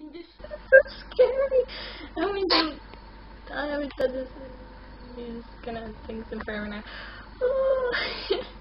This is so scary. I haven't I haven't said this. He's gonna think some forever now. Oh.